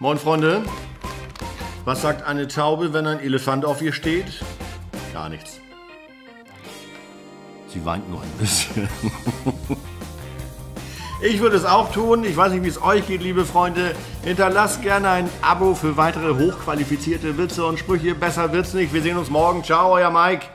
Moin Freunde. Was sagt eine Taube, wenn ein Elefant auf ihr steht? Gar nichts. Sie weint nur ein bisschen. Ich würde es auch tun. Ich weiß nicht, wie es euch geht, liebe Freunde. Hinterlasst gerne ein Abo für weitere hochqualifizierte Witze und Sprüche. Besser wird's nicht. Wir sehen uns morgen. Ciao, euer Mike.